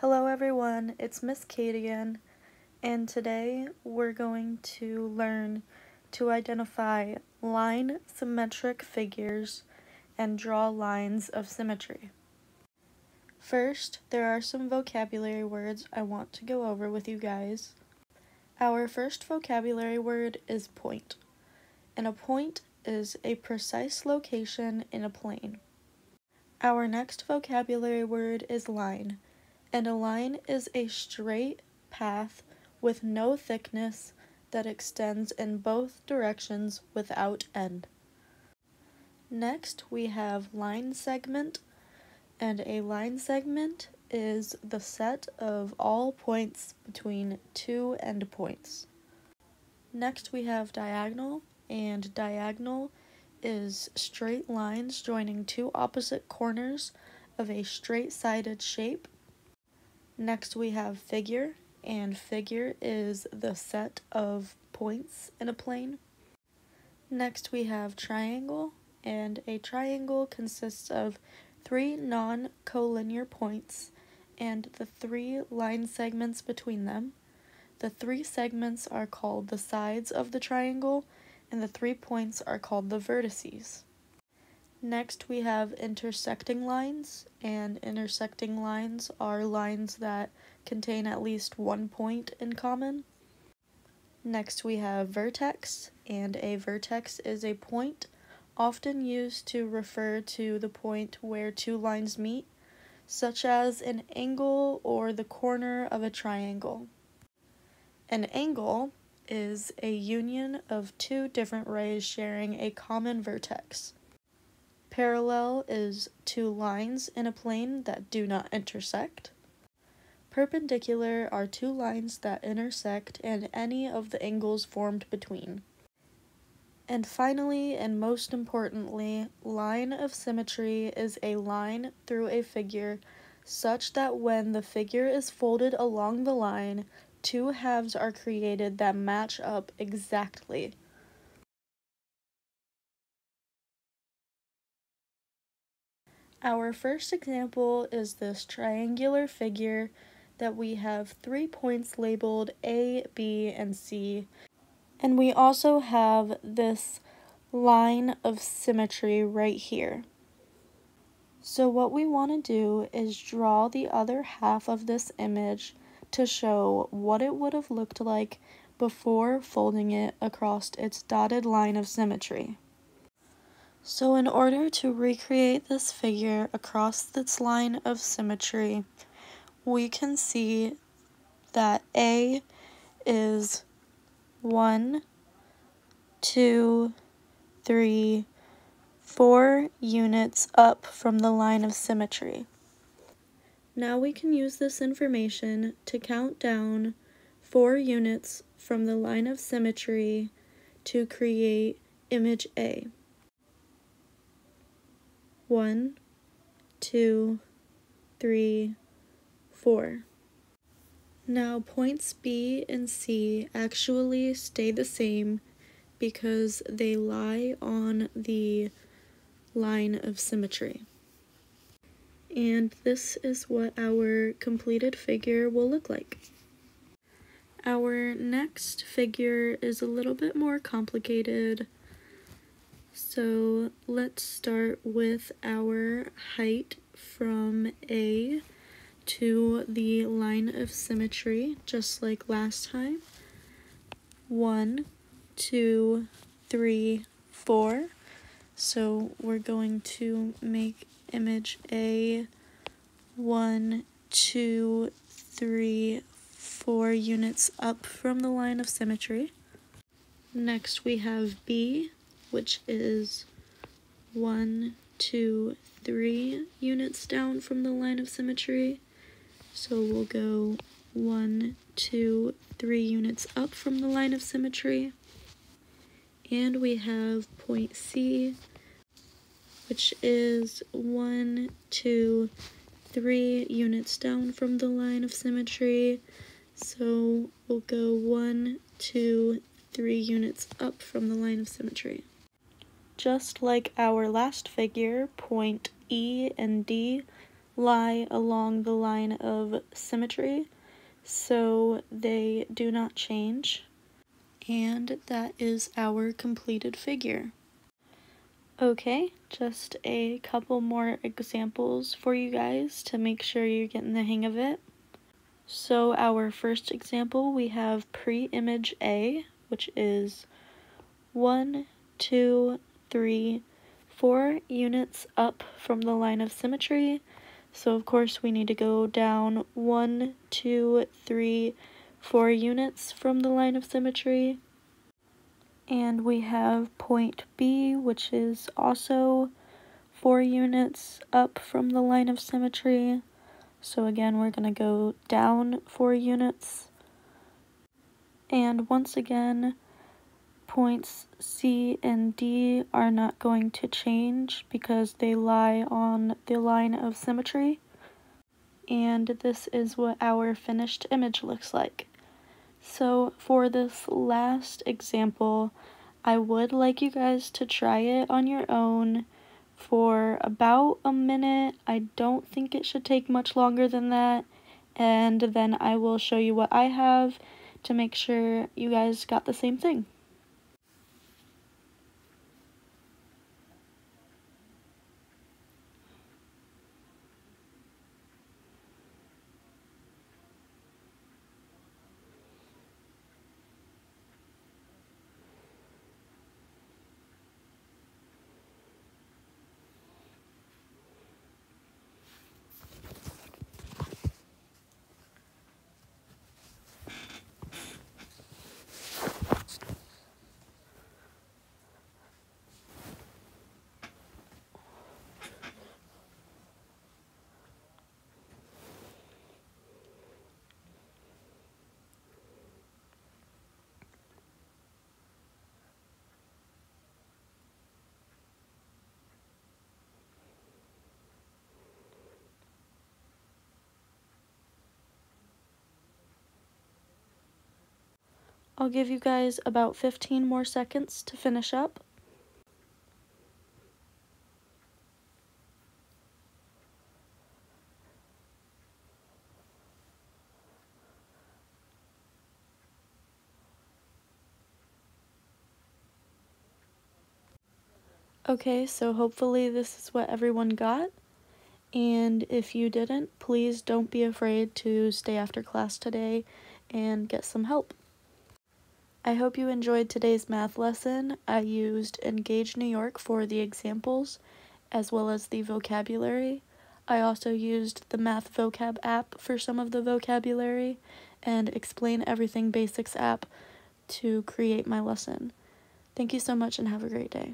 Hello everyone, it's Miss Kate again, and today we're going to learn to identify line symmetric figures and draw lines of symmetry. First, there are some vocabulary words I want to go over with you guys. Our first vocabulary word is point, and a point is a precise location in a plane. Our next vocabulary word is line and a line is a straight path with no thickness that extends in both directions without end. Next, we have line segment, and a line segment is the set of all points between two endpoints. Next, we have diagonal, and diagonal is straight lines joining two opposite corners of a straight-sided shape Next we have figure, and figure is the set of points in a plane. Next we have triangle, and a triangle consists of three non-collinear points and the three line segments between them. The three segments are called the sides of the triangle, and the three points are called the vertices. Next we have intersecting lines, and intersecting lines are lines that contain at least one point in common. Next we have vertex, and a vertex is a point often used to refer to the point where two lines meet, such as an angle or the corner of a triangle. An angle is a union of two different rays sharing a common vertex. Parallel is two lines in a plane that do not intersect. Perpendicular are two lines that intersect and any of the angles formed between. And finally, and most importantly, line of symmetry is a line through a figure such that when the figure is folded along the line, two halves are created that match up exactly. Our first example is this triangular figure that we have three points labeled A, B, and C. And we also have this line of symmetry right here. So what we want to do is draw the other half of this image to show what it would have looked like before folding it across its dotted line of symmetry. So in order to recreate this figure across this line of symmetry, we can see that A is one, two, three, four units up from the line of symmetry. Now we can use this information to count down four units from the line of symmetry to create image A one, two, three, four. Now points B and C actually stay the same because they lie on the line of symmetry. And this is what our completed figure will look like. Our next figure is a little bit more complicated so let's start with our height from A to the line of symmetry, just like last time. One, two, three, four. So we're going to make image A one, two, three, four units up from the line of symmetry. Next we have B, which is one, two, three units down from the line of symmetry. So we'll go one, two, three units up from the line of symmetry. And we have point C, which is one, two, three units down from the line of symmetry. So we'll go one, two, three units up from the line of symmetry. Just like our last figure, point E and D lie along the line of symmetry, so they do not change. And that is our completed figure. Okay, just a couple more examples for you guys to make sure you're getting the hang of it. So our first example, we have pre-image A, which is one, two, three, four units up from the line of symmetry. So of course we need to go down one, two, three, four units from the line of symmetry. And we have point B, which is also four units up from the line of symmetry. So again, we're going to go down four units. And once again, points C and D are not going to change because they lie on the line of symmetry. And this is what our finished image looks like. So for this last example, I would like you guys to try it on your own for about a minute. I don't think it should take much longer than that. And then I will show you what I have to make sure you guys got the same thing. I'll give you guys about 15 more seconds to finish up. Okay, so hopefully this is what everyone got. And if you didn't, please don't be afraid to stay after class today and get some help. I hope you enjoyed today's math lesson. I used Engage New York for the examples as well as the vocabulary. I also used the Math Vocab app for some of the vocabulary and Explain Everything Basics app to create my lesson. Thank you so much and have a great day.